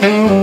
Mm-hmm.